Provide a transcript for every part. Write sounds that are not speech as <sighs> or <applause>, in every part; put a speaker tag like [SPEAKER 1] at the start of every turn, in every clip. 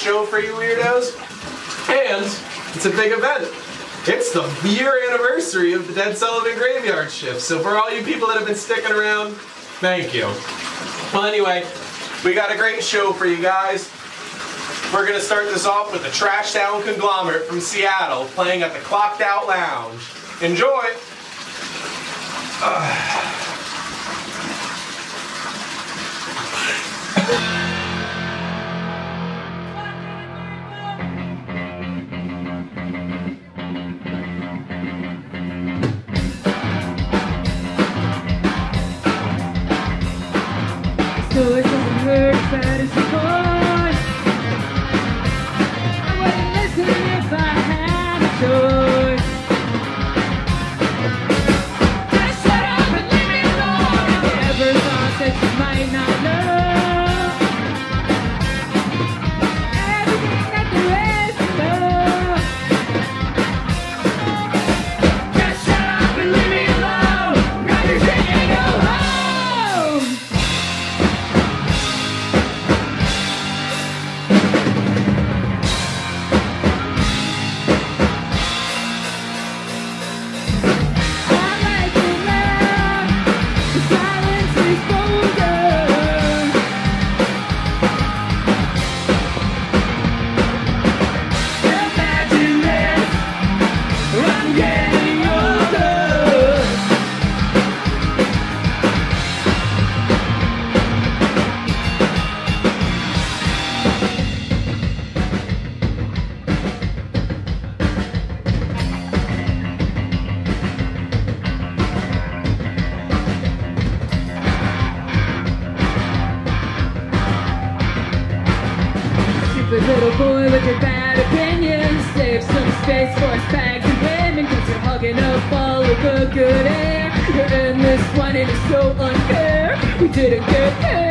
[SPEAKER 1] show for you weirdos. And it's a big event. It's the year anniversary of the Ded Sullivan Graveyard Shift. So for all you people that have been sticking around, thank you. Well, anyway, we got a great show for you guys. We're going to start this off with the Trash Sound Conglomerate from Seattle playing at the Clocked Out Lounge. Enjoy! <sighs> <sighs>
[SPEAKER 2] Mexico. little boy with your bad opinions. Save some space for us bags and women, cause you're hugging up all of the good air. You're in this one and it's so unfair. We didn't get paid.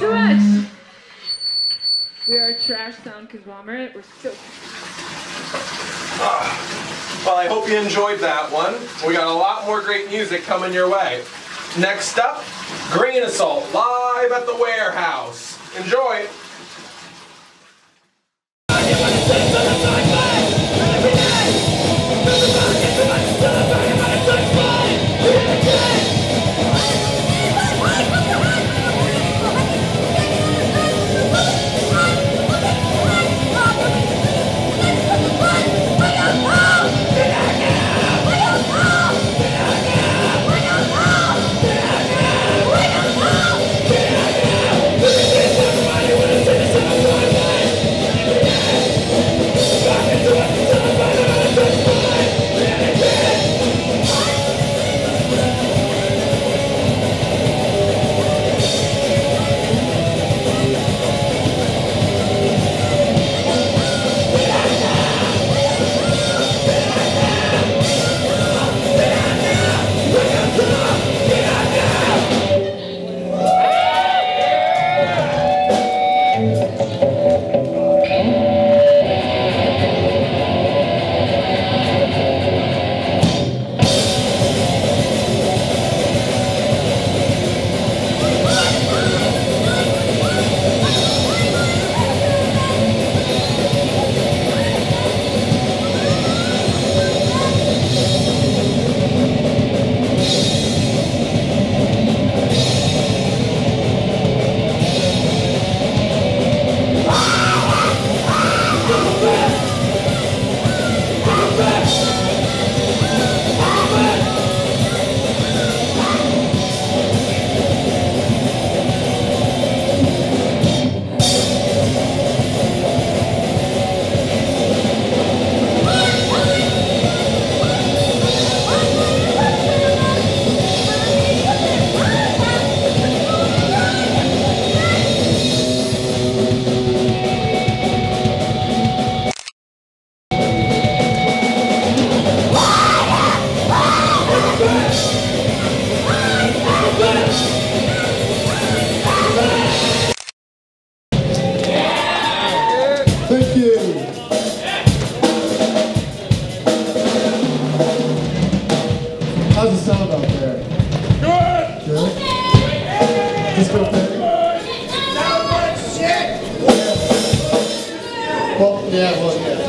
[SPEAKER 2] so much. We are trash sound conglomerate. We're so.
[SPEAKER 1] Ah, well, I hope you enjoyed that one. We got a lot more great music coming your way. Next up, Grain Assault live at the warehouse. Enjoy.
[SPEAKER 3] Just go okay. Well, yeah, well, yeah.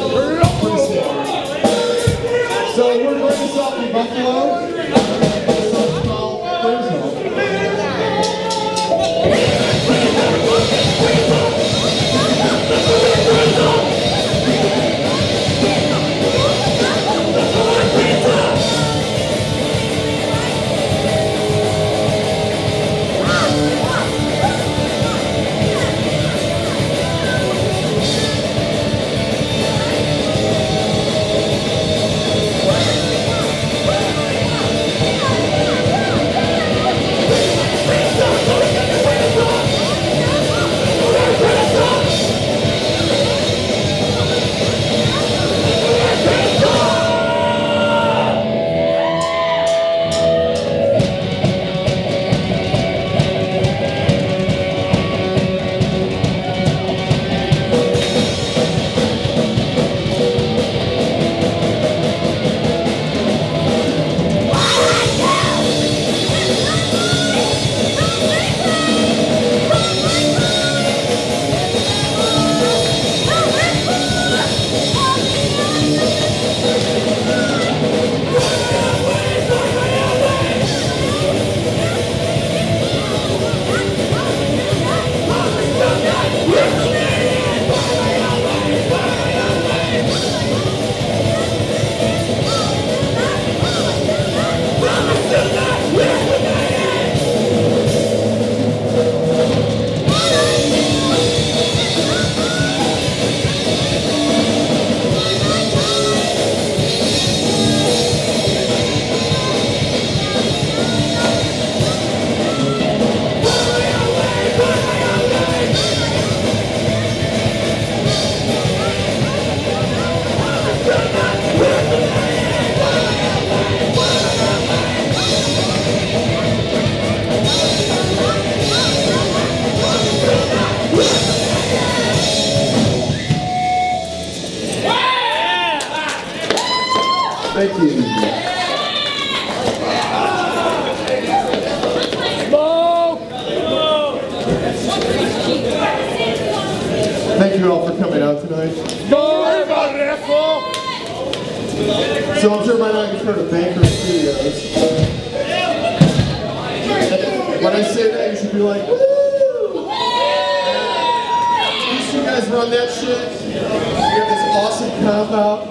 [SPEAKER 3] Guys run that shit. We have this awesome comp out.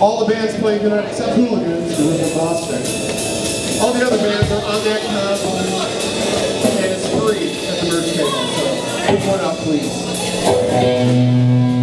[SPEAKER 3] All the bands playing tonight except Hooligans, who live in Boston. All the other bands are on that comp. And it's free at the merch table. So move one out, please.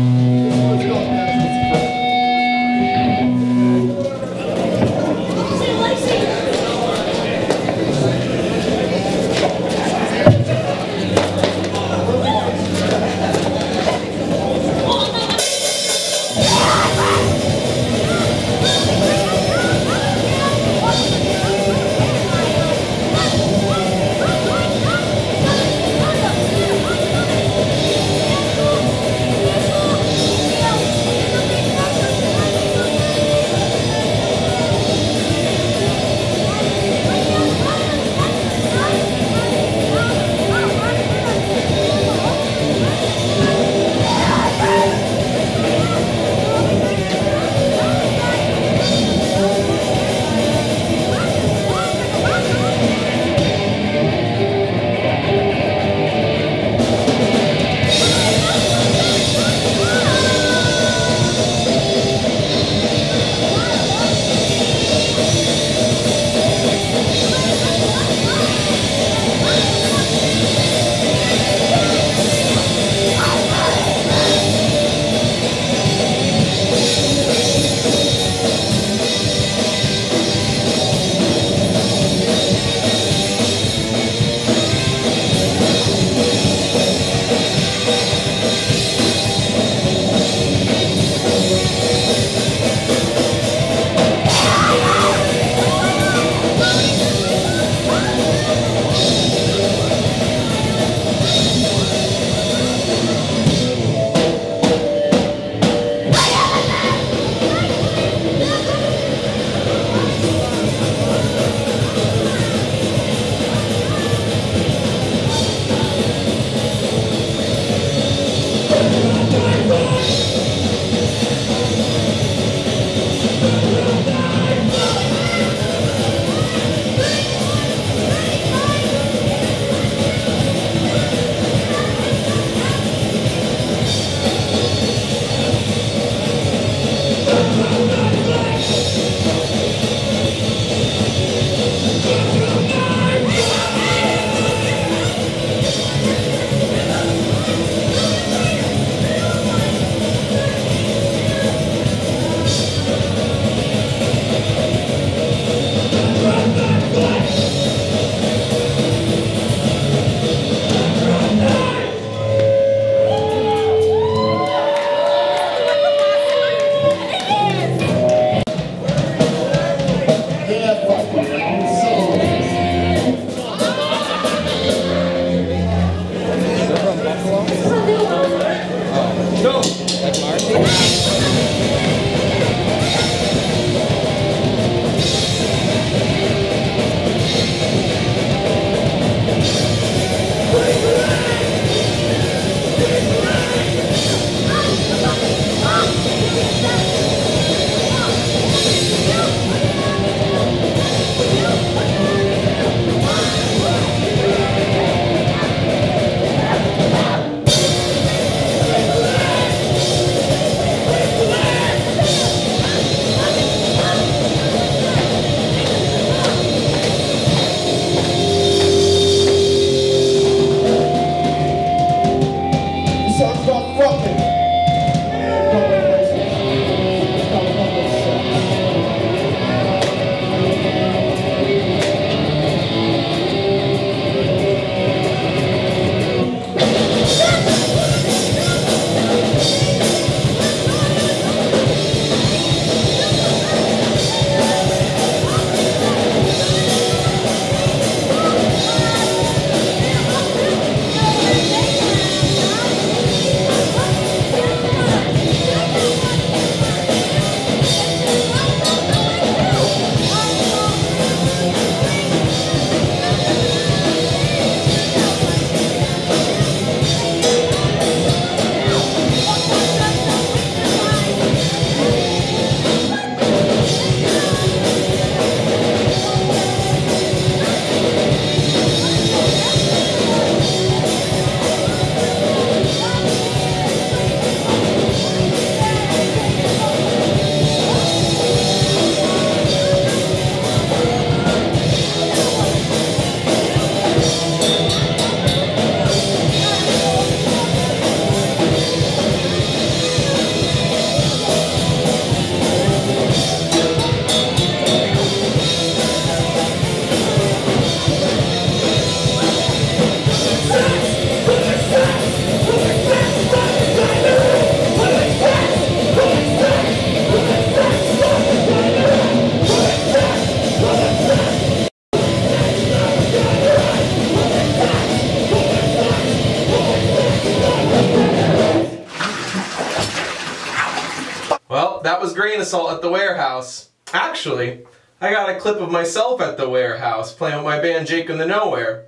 [SPEAKER 1] Assault at the warehouse. Actually, I got a clip of myself at the warehouse playing with my band Jake and the Nowhere.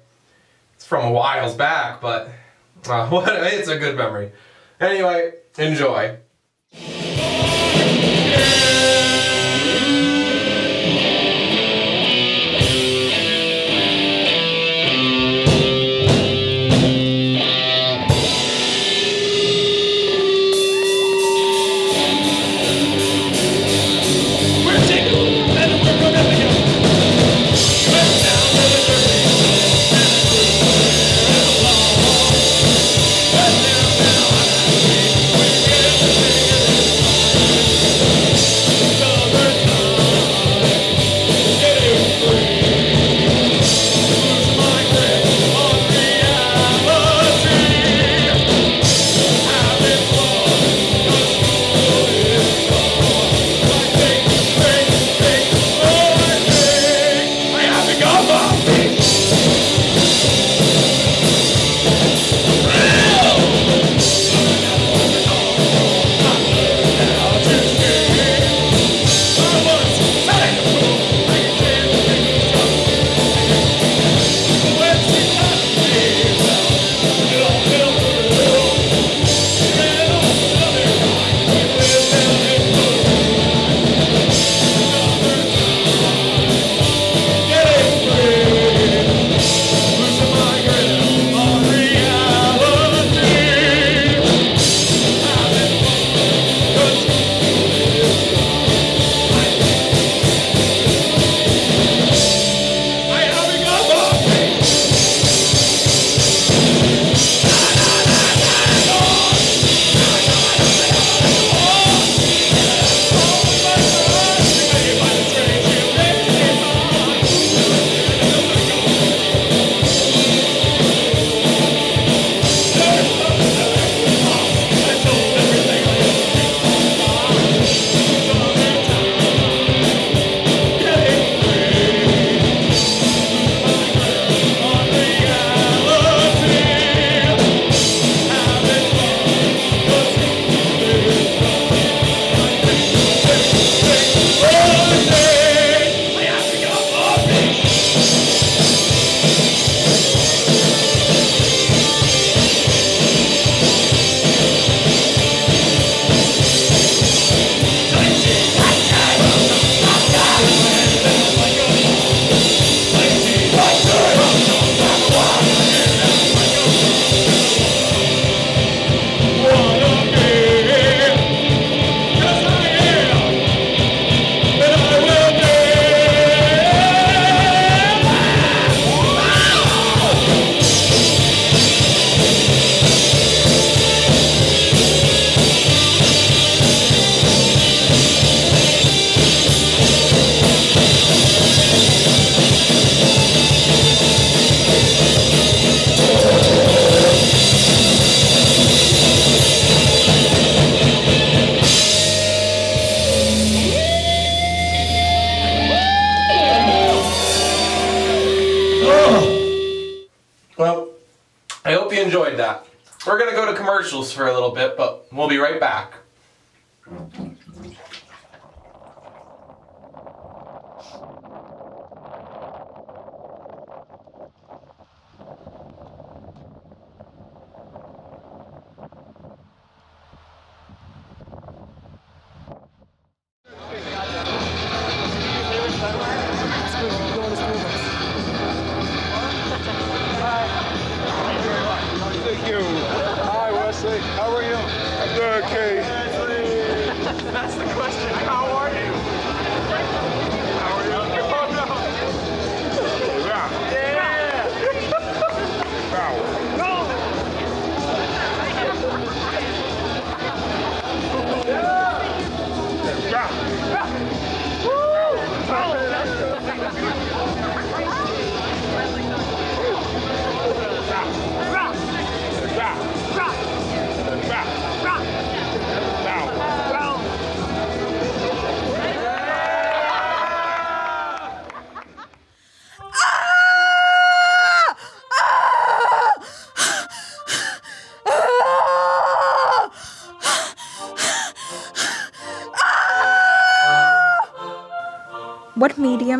[SPEAKER 1] It's from a whiles back, but uh, <laughs> what, it's a good memory. Anyway, enjoy.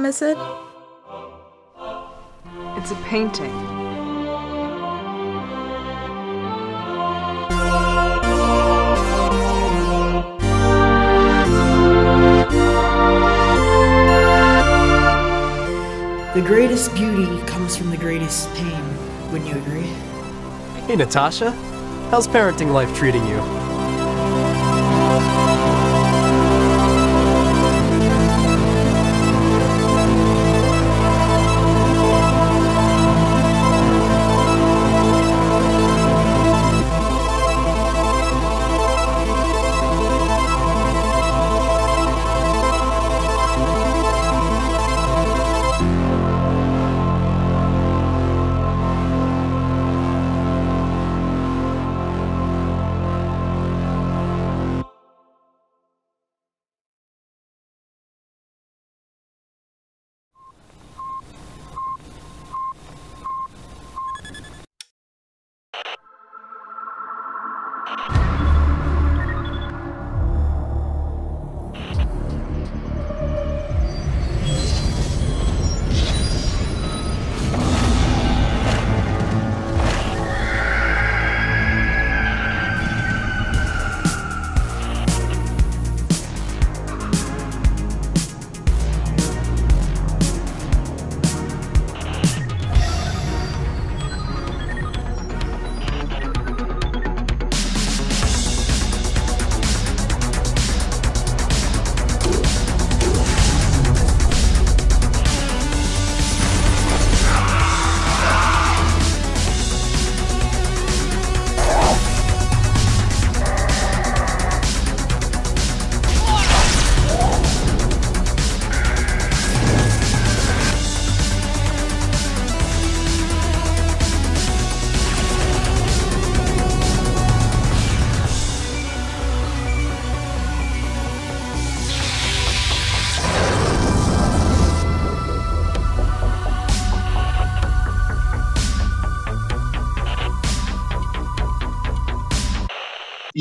[SPEAKER 4] Is it?
[SPEAKER 5] It's a painting.
[SPEAKER 6] The greatest beauty comes from the greatest pain. Wouldn't you agree?
[SPEAKER 7] Hey, Natasha. How's parenting life treating you?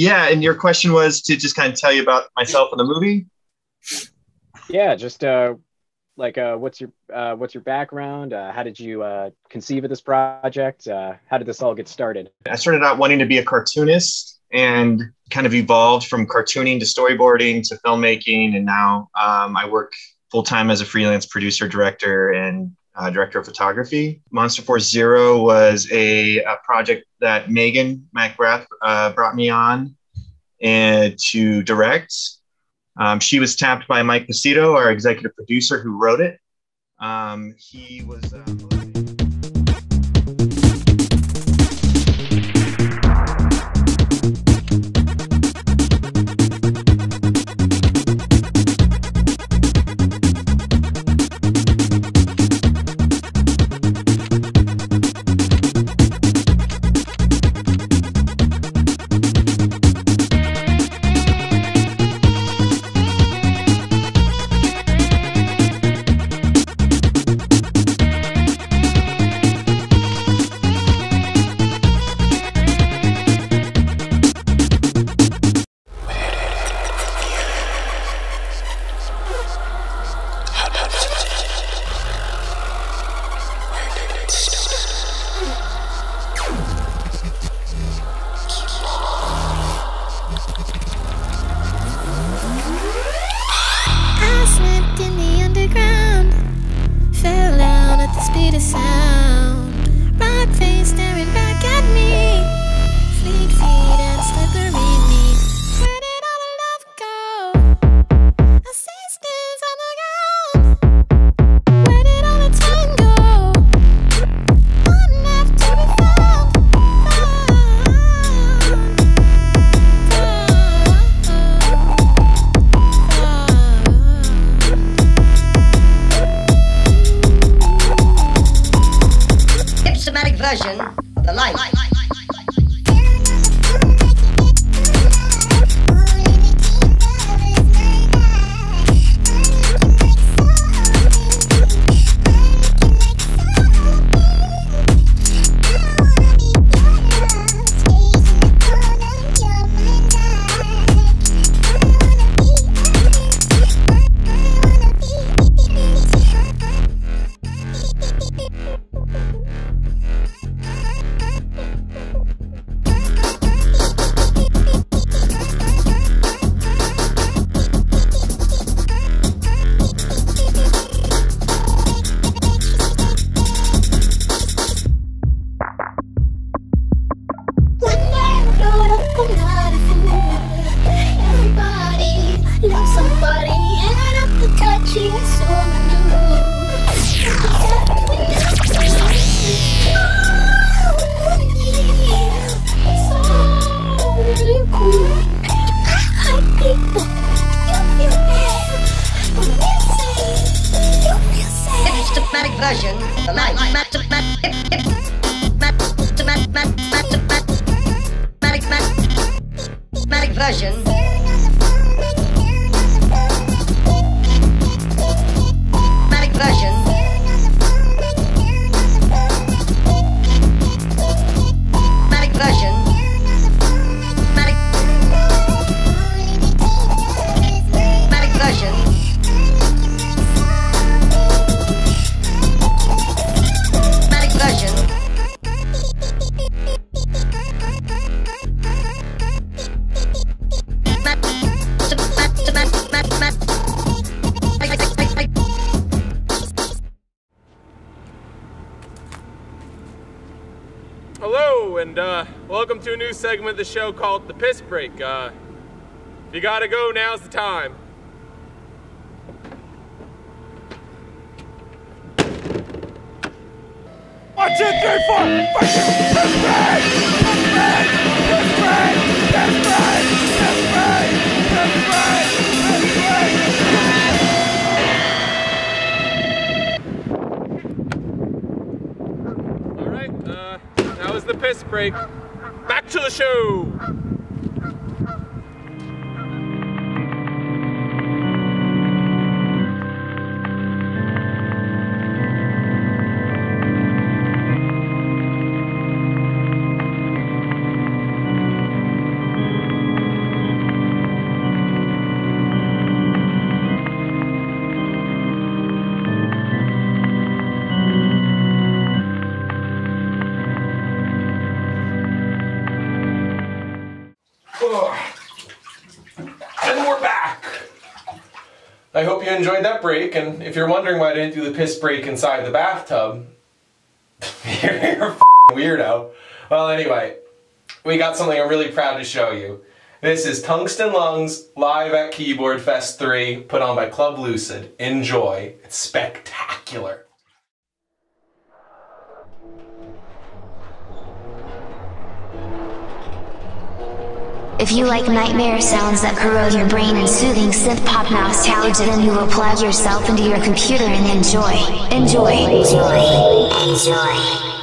[SPEAKER 8] Yeah, and your question was to just kind of tell you about myself and the movie.
[SPEAKER 9] Yeah, just uh, like uh, what's your uh, what's your background? Uh, how did you uh, conceive of this project? Uh, how did this all get started?
[SPEAKER 8] I started out wanting to be a cartoonist and kind of evolved from cartooning to storyboarding to filmmaking, and now um, I work full time as a freelance producer, director, and uh, director of photography. Monster Force Zero was a, a project that Megan McGrath uh, brought me on and to direct. Um, she was tapped by Mike Pacito, our executive producer, who wrote it. Um, he was. Uh,
[SPEAKER 1] a new segment of the show called The Piss Break. Uh, if you gotta go, now's the time.
[SPEAKER 10] One, two, three, four. You. That's right. That's right. That's right. That's right. That's right. That's right. That's
[SPEAKER 1] All right, uh, that was the piss break. The show. Enjoyed that break, and if you're wondering why I didn't do the piss break inside the bathtub, <laughs> you're, you're a weirdo. Well, anyway, we got something I'm really proud to show you. This is Tungsten Lungs live at Keyboard Fest 3, put on by Club Lucid. Enjoy. It's spectacular.
[SPEAKER 5] If you like nightmare sounds that corrode your brain and soothing synth pop nostalgia, then you will plug yourself into your computer and enjoy. Enjoy. Enjoy. Enjoy.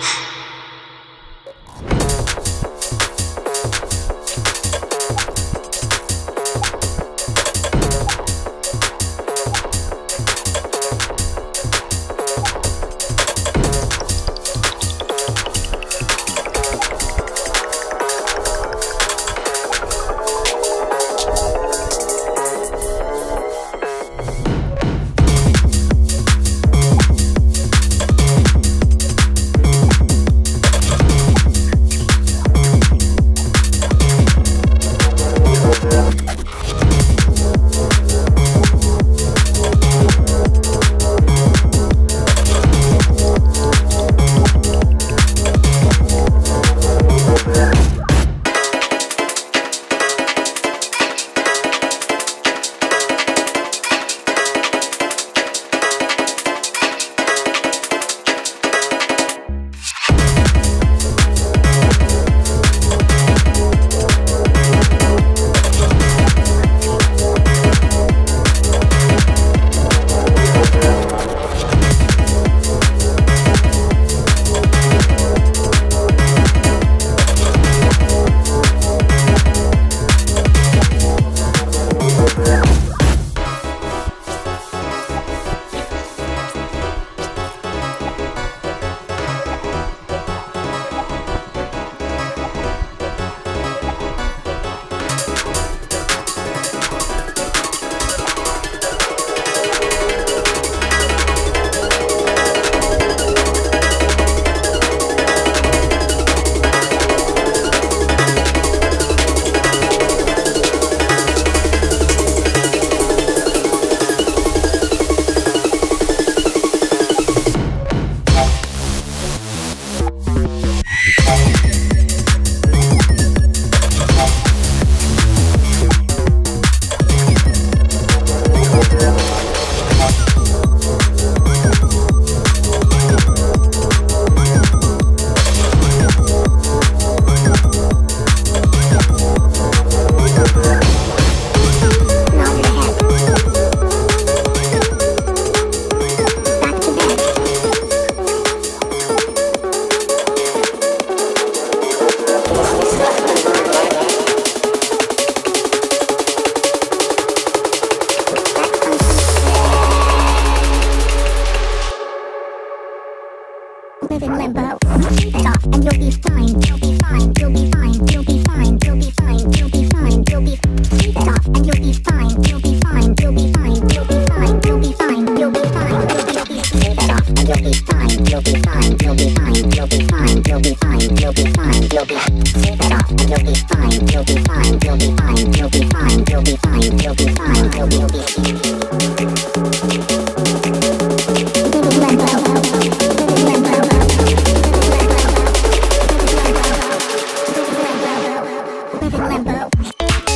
[SPEAKER 11] Big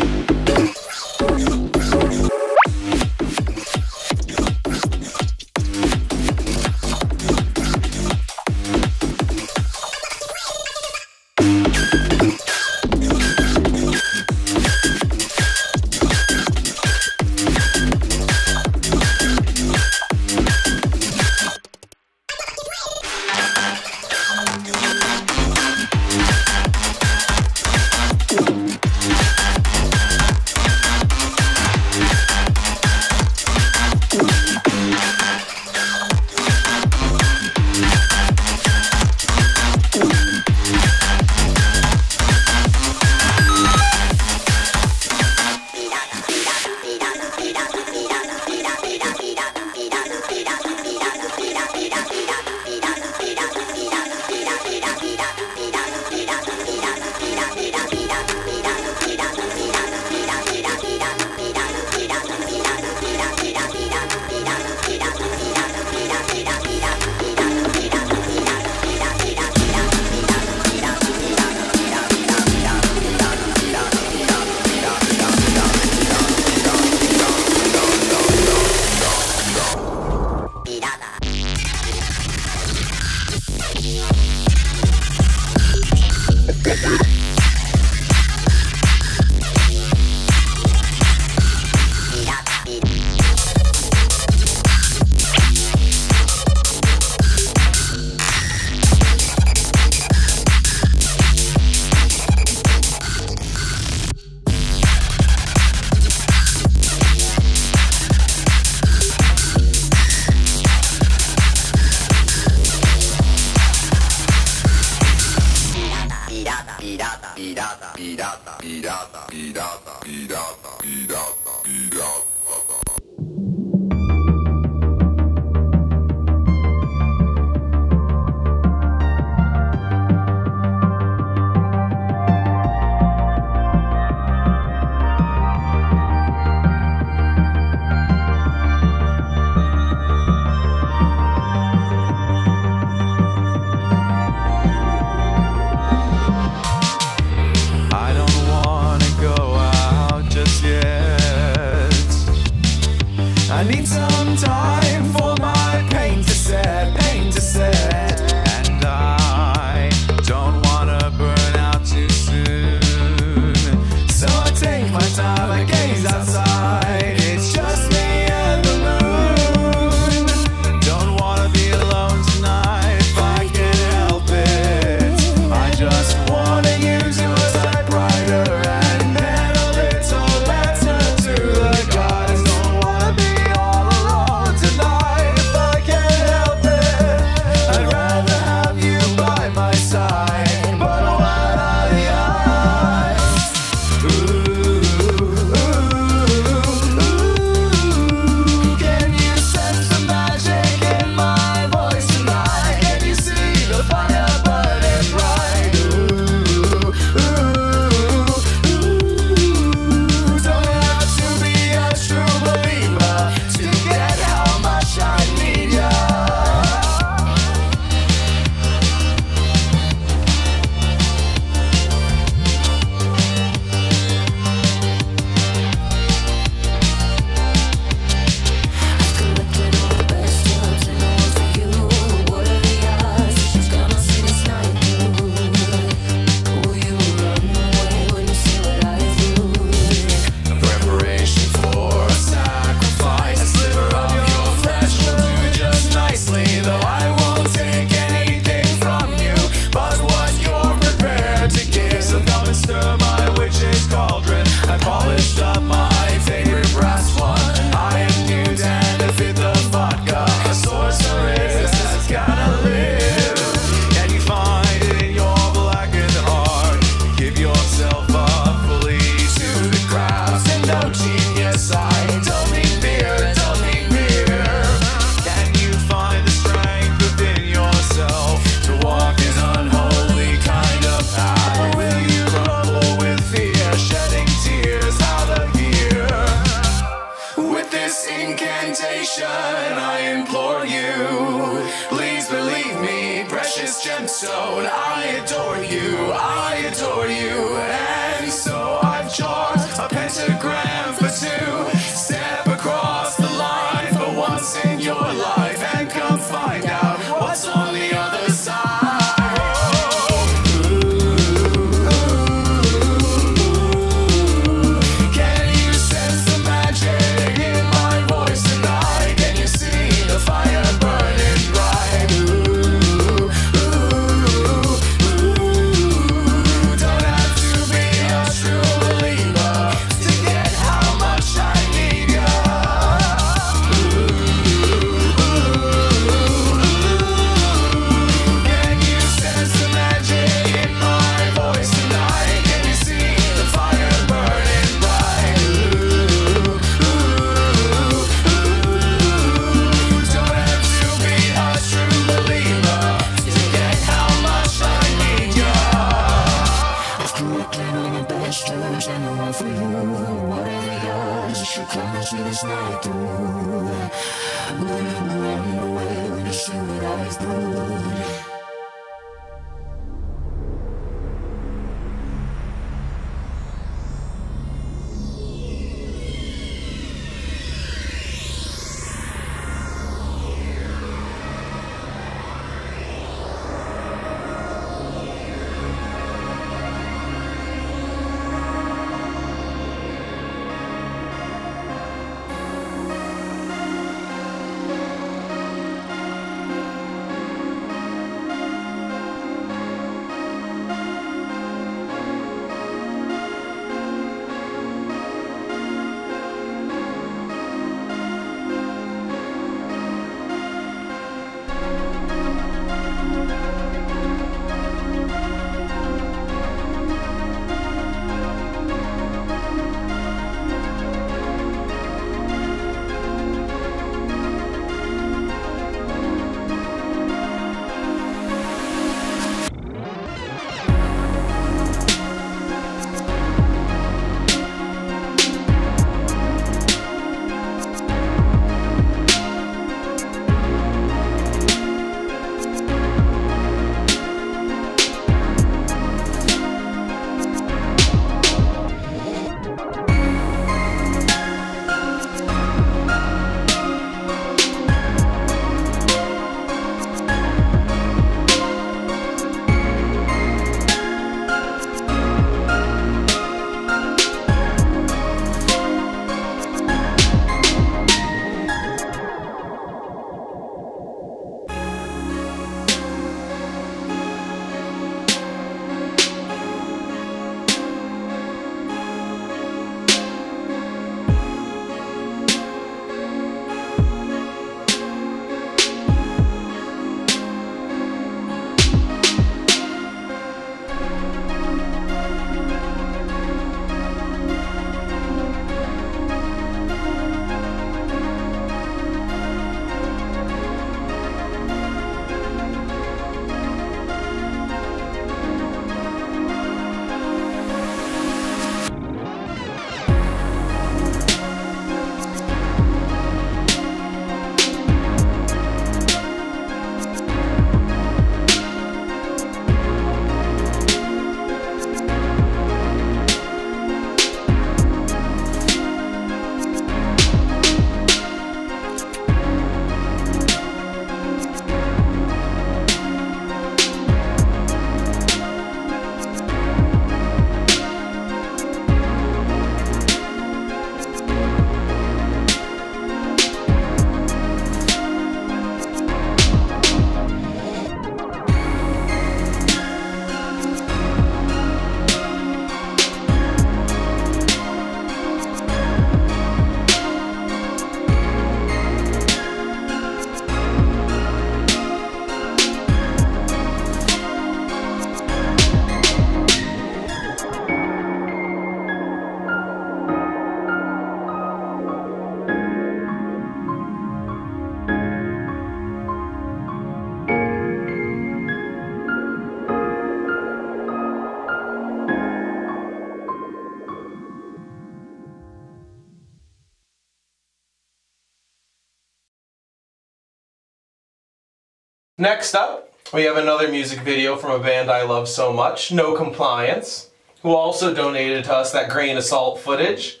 [SPEAKER 1] Next up, we have another music video from a band I love so much, No Complyance, who also donated to us that Grain Assault footage.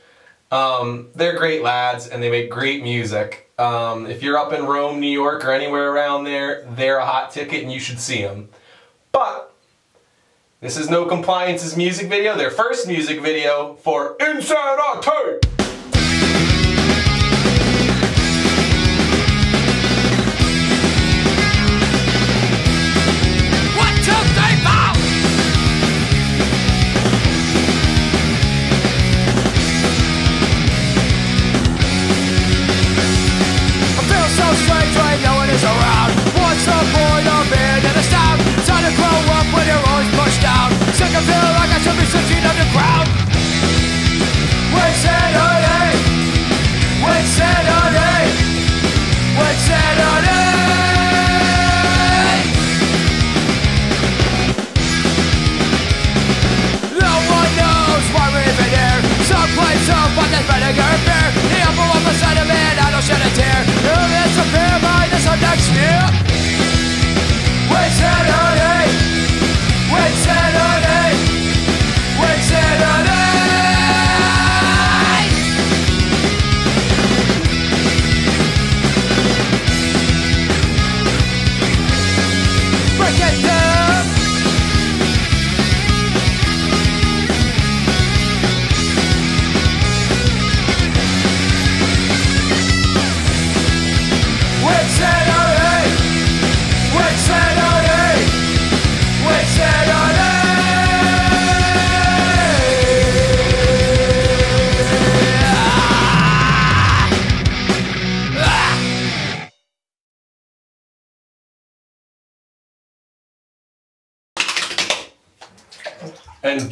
[SPEAKER 1] Um, they're great lads and they make great music. Um, if you're up in Rome, New York, or anywhere around there, they're a hot ticket and you should see them. But this is No Complyance's music video, their first music video for Insanity!
[SPEAKER 12] One, Feeling like I should be sitting Saturday, with Saturday, vinegar beer The upper one of I don't shed a tear. By this time next year. Wait Saturday oh, Wait Saturday oh, Wait Saturday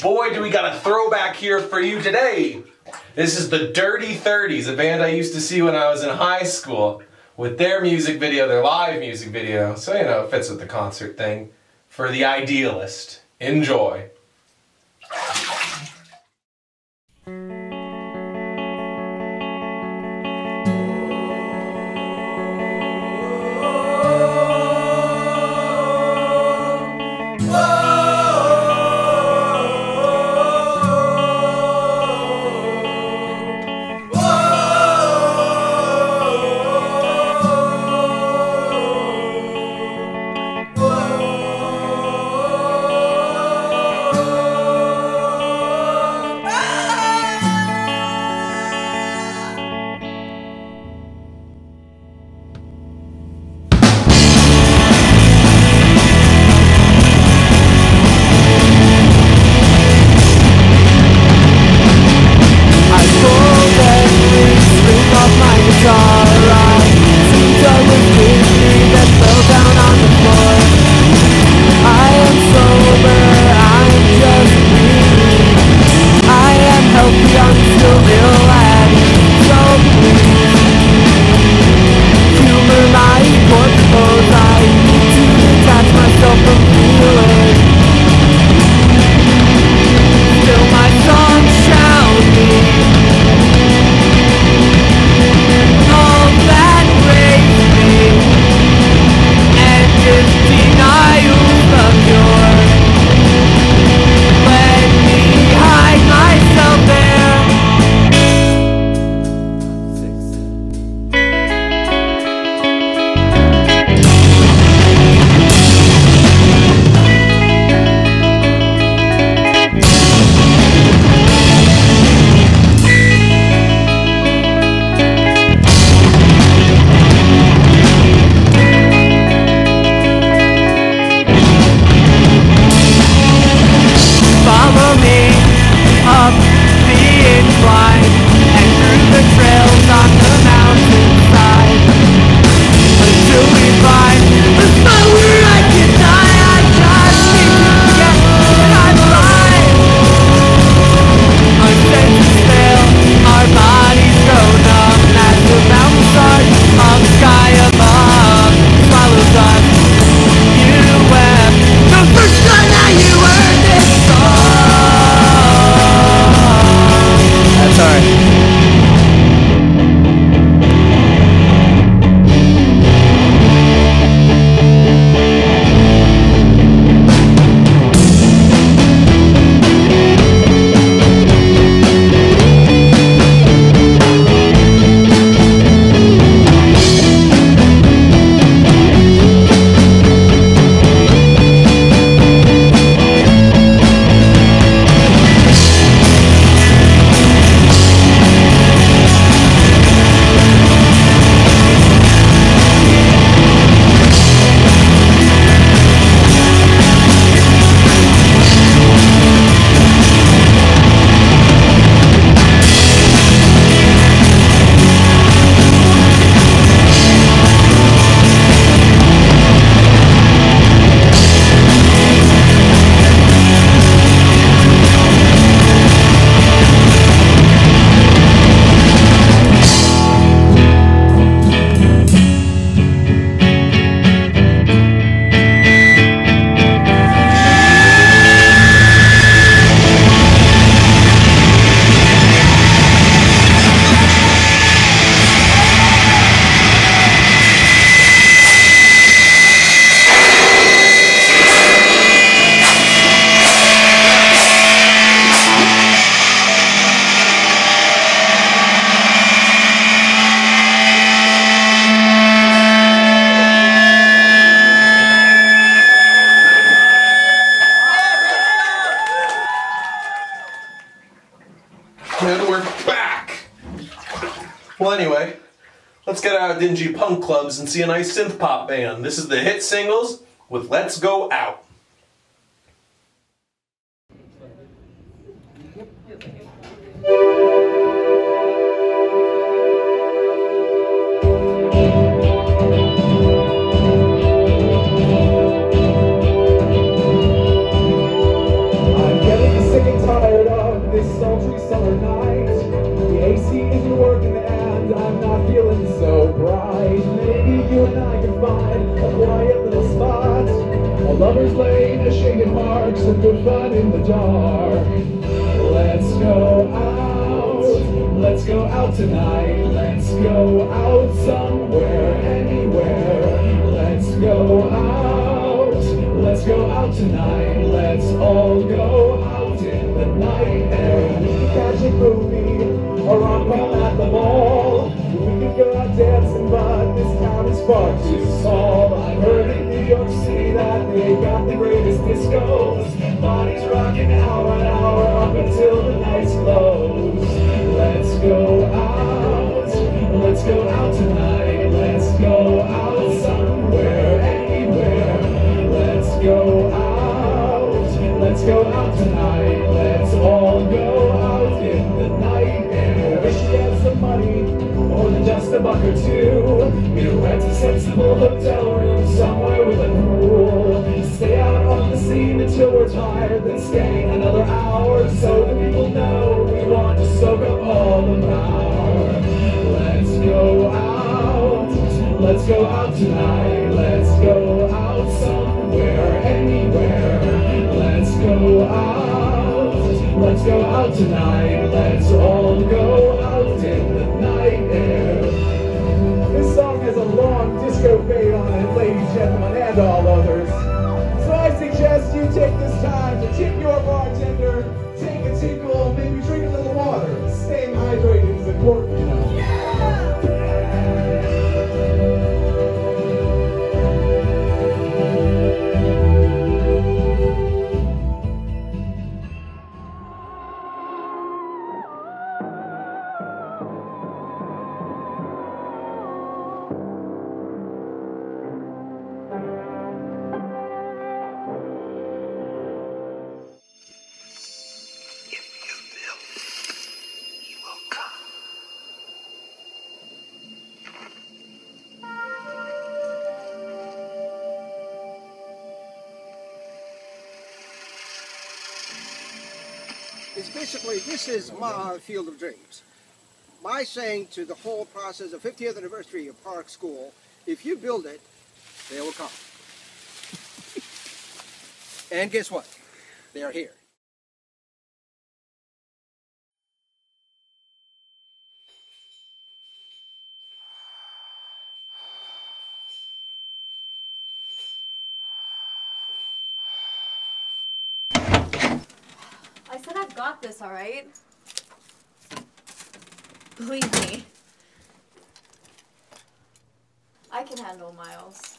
[SPEAKER 1] boy, do we got a throwback here for you today. This is the Dirty 30s, a band I used to see when I was in high school with their music video, their live music video. So, you know, it fits with the concert thing. For the idealist. Enjoy. See a nice synth pop band. This is the hit singles with Let's Go Out.
[SPEAKER 13] Let's all go out in the night some money, just a buck or two. Rent a sensible hotel room somewhere with a pool. Stay out on the scene until we're tired, then stay another hour so that people know we want to soak up all the power. Let's go out, let's go out tonight. Let's go out tonight. Let's all go out in the night
[SPEAKER 14] basically, this is my field of dreams. My saying to the whole process of 50th anniversary of Park School, if you build it, they will come. <laughs> and guess what? They are here.
[SPEAKER 15] Got this, alright? Believe me. I can handle Miles.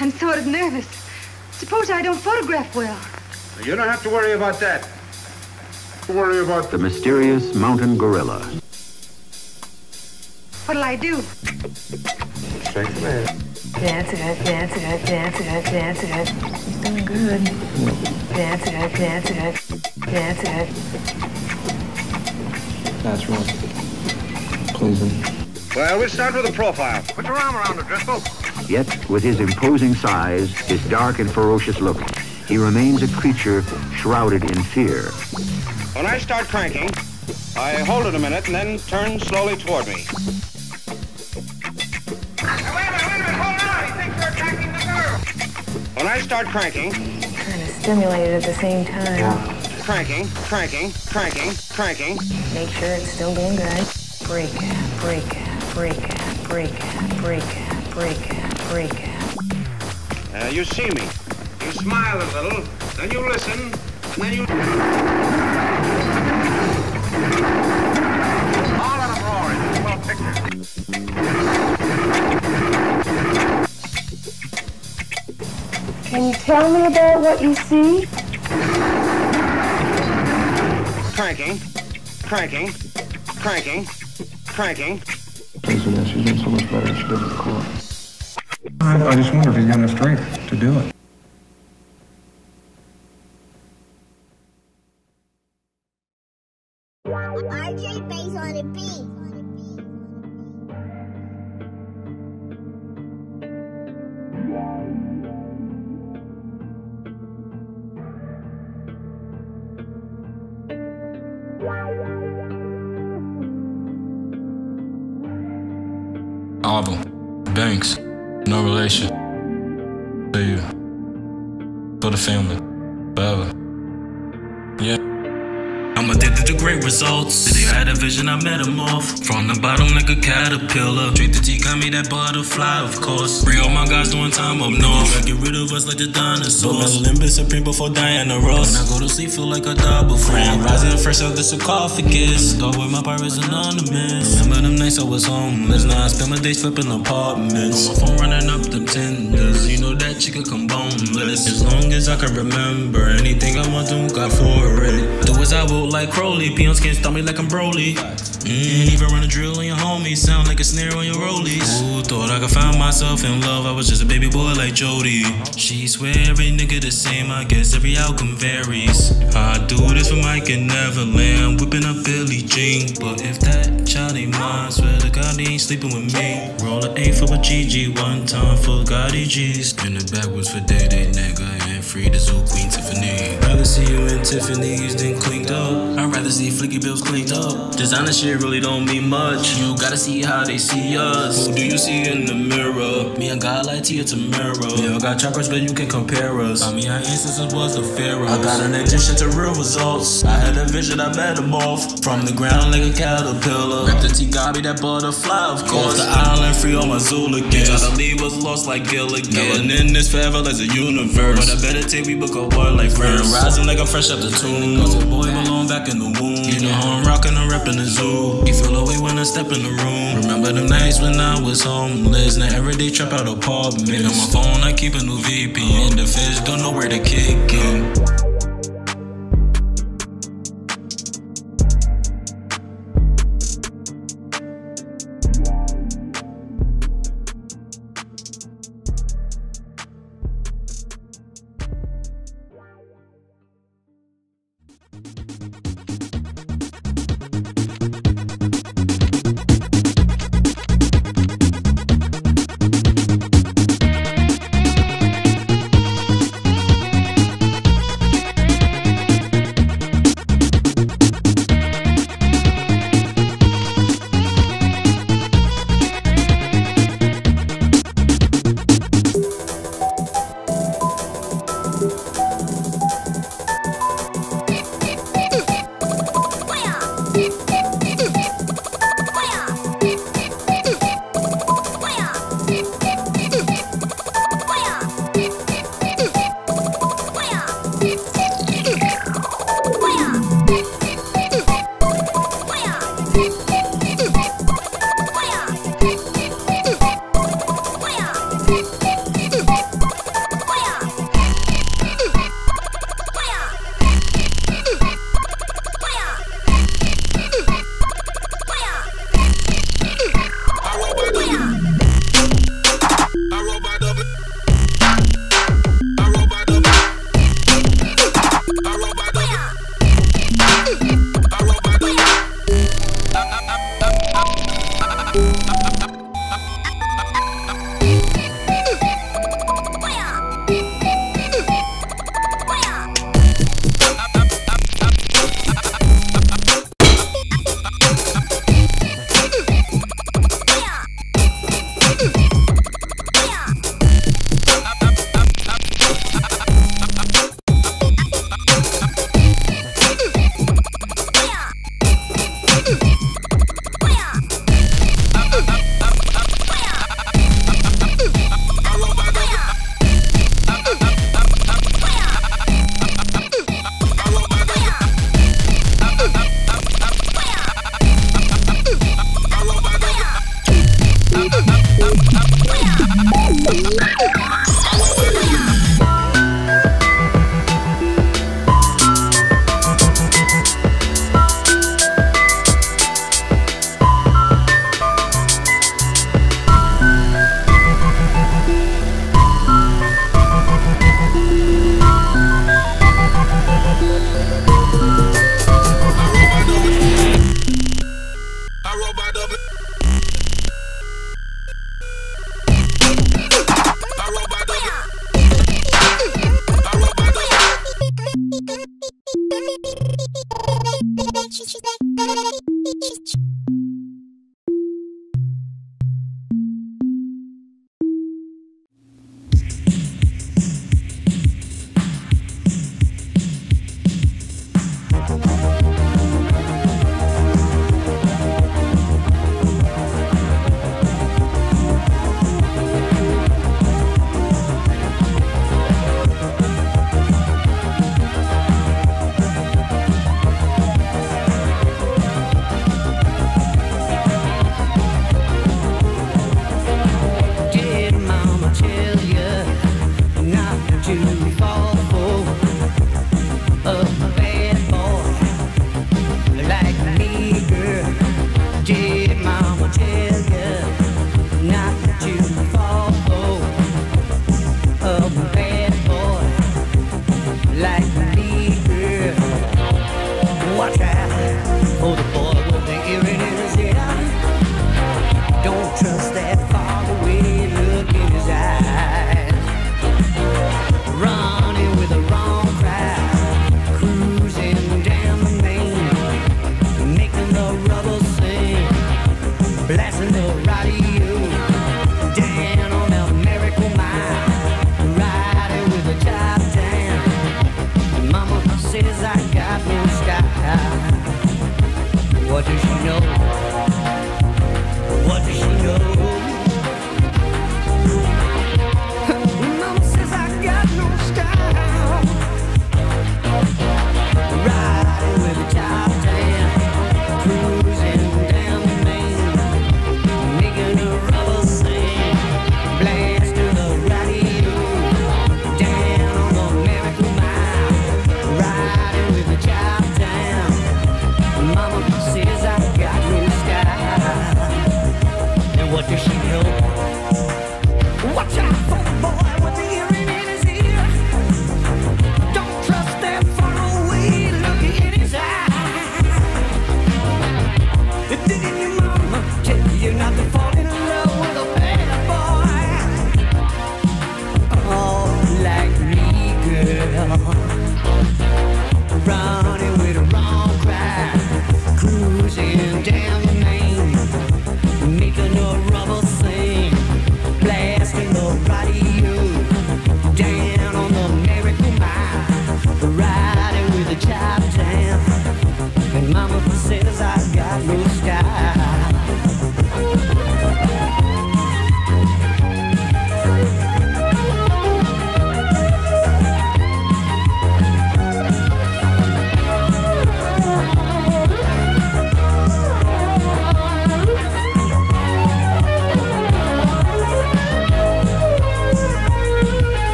[SPEAKER 16] I'm sort of nervous. Suppose I don't photograph well.
[SPEAKER 17] You don't have to worry about that. Worry about
[SPEAKER 18] The mysterious mountain gorilla.
[SPEAKER 16] What'll I do?
[SPEAKER 17] Shake straight ahead.
[SPEAKER 16] Dance it, dance it, dance it, dance it. He's doing good. Dance it, dance it, that's it.
[SPEAKER 19] Natural. Pleasing.
[SPEAKER 17] Well, we'll start with a profile. Put your arm around it, Driscoll.
[SPEAKER 18] Yet, with his imposing size, his dark and ferocious look, he remains a creature shrouded in fear.
[SPEAKER 17] When I start cranking, I hold it a minute and then turn slowly toward me. When I start cranking,
[SPEAKER 16] Kind of stimulated at the same time.
[SPEAKER 17] cranking, cranking, cranking, cranking,
[SPEAKER 16] Make sure it's still doing good. Break it, break it, break it, break it, break it, break it, break it.
[SPEAKER 17] uh, you see me. You smile a little, then you listen, and then you... All of them roaring. Well pictured.
[SPEAKER 16] Can you tell me about what you see?
[SPEAKER 17] Cranking, cranking, cranking, cranking.
[SPEAKER 19] Pleasing that she's doing so much better than she did at the court. I, I just wonder if he's got enough strength to do it.
[SPEAKER 20] Caterpillar. Drink the tea, got me that butterfly, of course. Free all my guys doing time up north. Get rid of us like the dinosaurs. Olympus Supreme before Diana Ross. When I go to sleep, feel like a double friend. Rising fresh out the sarcophagus. Go with my pirates anonymous. Remember them nights I was homeless. Now I spend my days flipping apartments. On my phone running up them tenders. You know that chick could come boneless. As long as I can remember, anything I want to, got for it. Do as I will like Crowley. Peons can't stop me like I'm Broly. Mm, even run a drill on your homies. Sound like a snare on your rollies. Ooh, thought I could find myself in love. I was just a baby boy like Jody. She swear every nigga the same. I guess every outcome varies. I do this for Mike and Neverland. Whipping up Billie Jean. But if that child ain't mine, swear to God he ain't sleeping with me. Roll an eight for a GG. One time for Gotti G's. Spin the backwards for Day Day, nigga. And free the Zoo Queen Tiffany. Rather see you in Tiffany's than cleaned up. I'd rather see Flicky Bills cleaned up. Designer shit really don't mean much. You gotta see how they see us. Who do you see in the mirror? Me and God like Tia Tamara. We all got choppers, but you can compare us. I mean, our ancestors was the pharaohs. I got an addition to real results. I had a vision, I met them off. From the ground like a caterpillar. Rep the T-Gabi, that butterfly, of course. the island, free all my Zulikins. Try to leave us lost like Gilligan. Never in this forever as a universe. But I better take we book a word like friends. Rising like I'm fresh up the tomb. Cause a boy belong back in the womb. You know how I'm rocking, I'm repping the zoo. You feel away when I step in the room. Remember them nights when I was homeless. Now every day trap out apartments. On my phone, I keep a new VPN. The feds don't know where to kick in.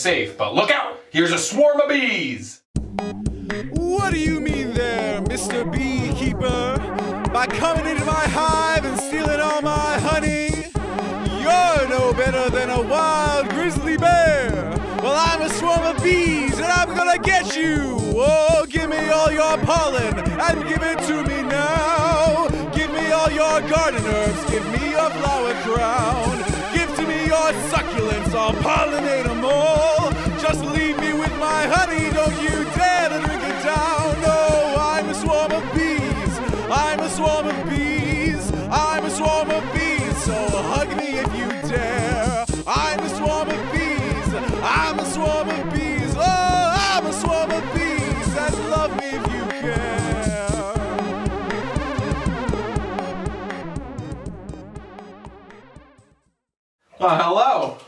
[SPEAKER 1] Safe, but look out! Here's a swarm of bees!
[SPEAKER 10] What do you mean there, Mr. Beekeeper? By coming into my hive and stealing all my honey? You're no better than a wild grizzly bear. Well, I'm a swarm of bees and I'm gonna get you. Oh, give me all your pollen and give it to me now. Give me all your garden herbs, give me your flower crown. Give to me your succulents, I'll pollinate them all. You dare to drink it down. No, I'm a swarm of bees. I'm a swarm of bees. I'm a swarm of bees. So hug me if you dare. I'm a swarm of bees. I'm a swarm of bees. Oh, I'm a swarm of bees. And love me if you care.
[SPEAKER 1] Uh, hello.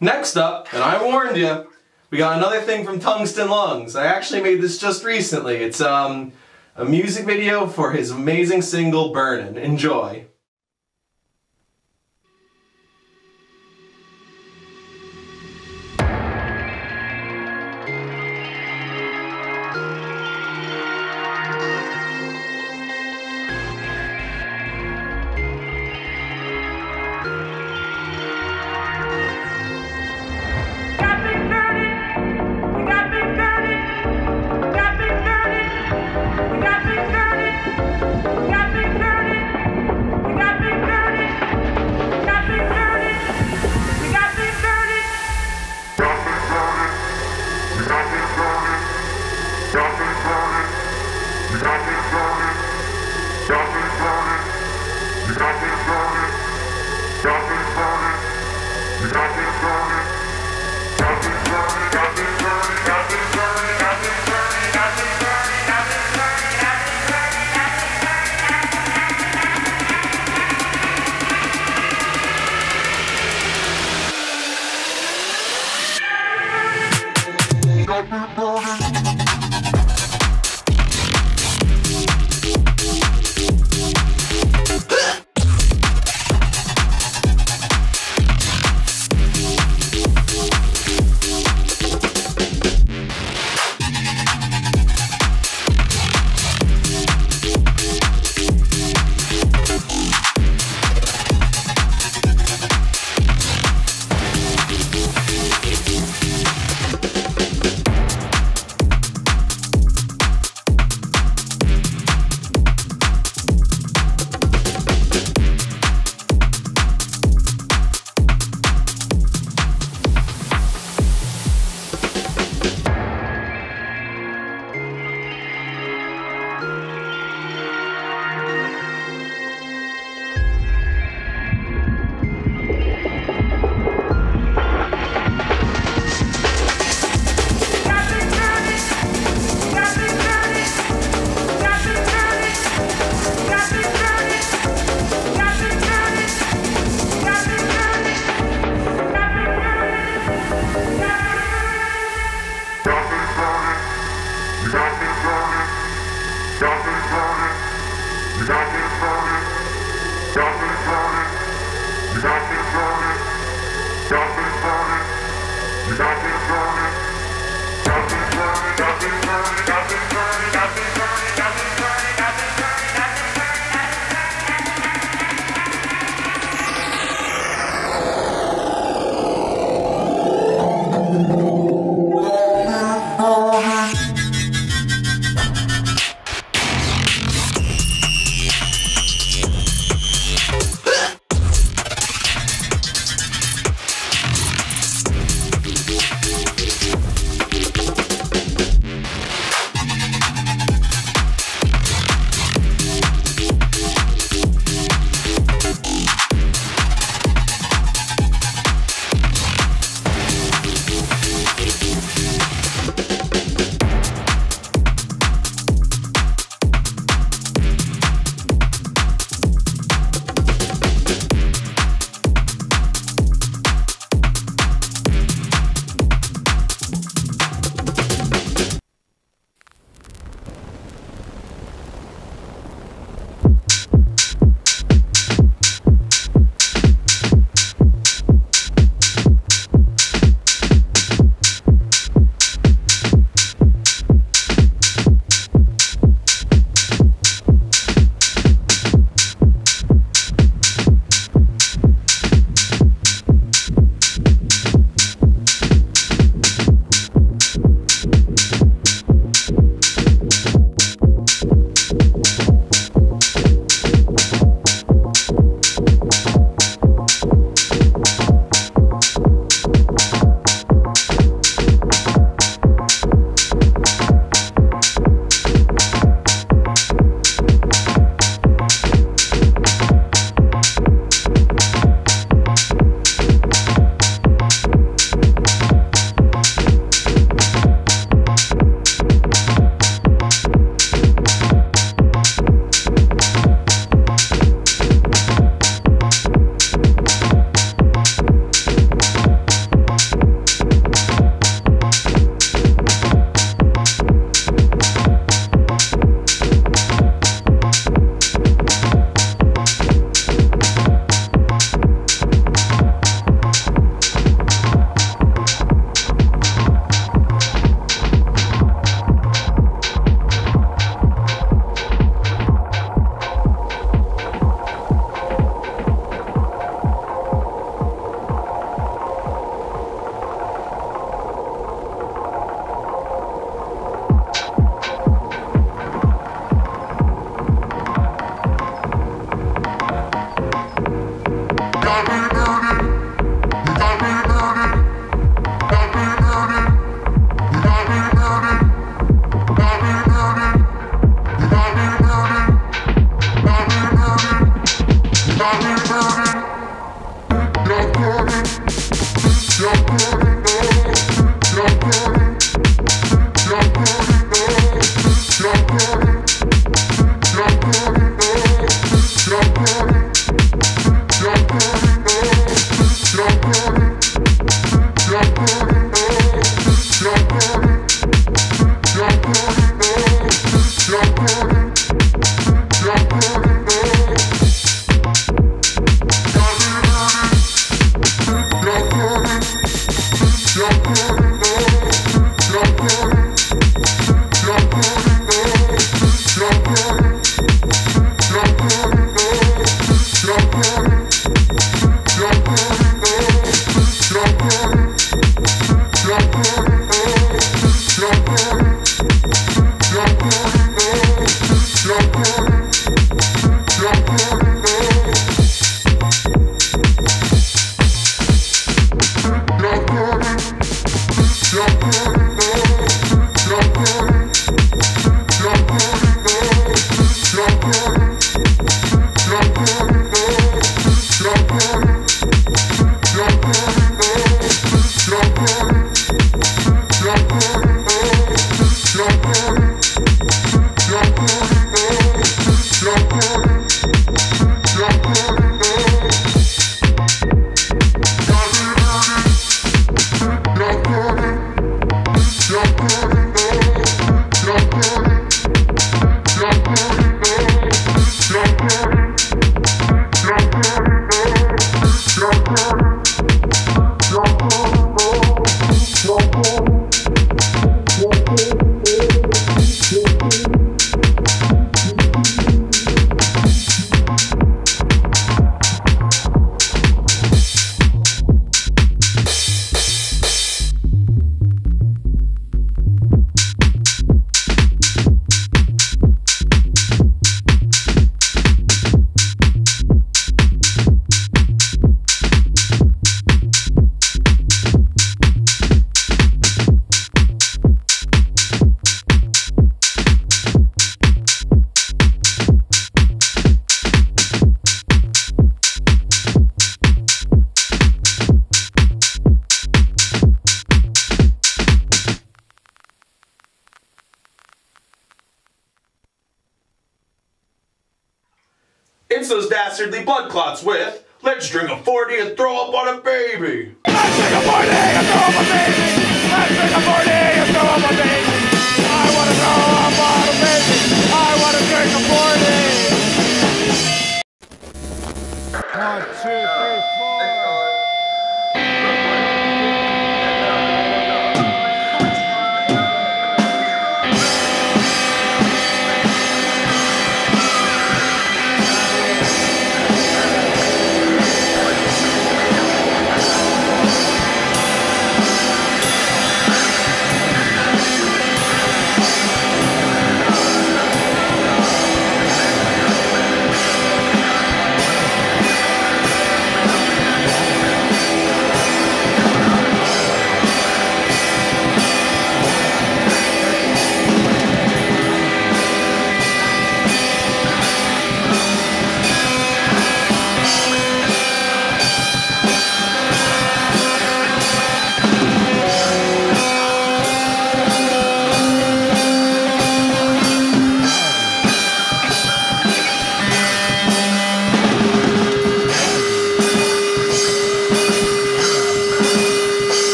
[SPEAKER 1] Next up, and I warned you, we got another thing from Tungsten Lungs. I actually made this just recently. It's um a music video for his amazing single Burnin'. Enjoy.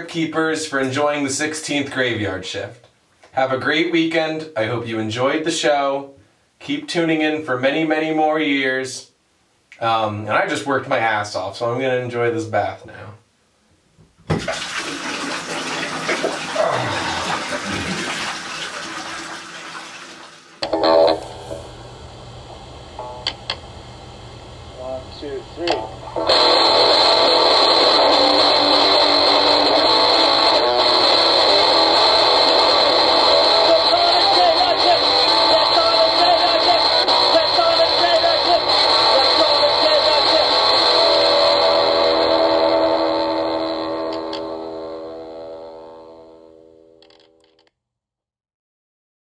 [SPEAKER 1] Keepers, for enjoying the 16th graveyard shift. Have a great weekend. I hope you enjoyed the show. Keep tuning in for many, many more years. Um, and I just worked my ass off, so I'm going to enjoy this bath.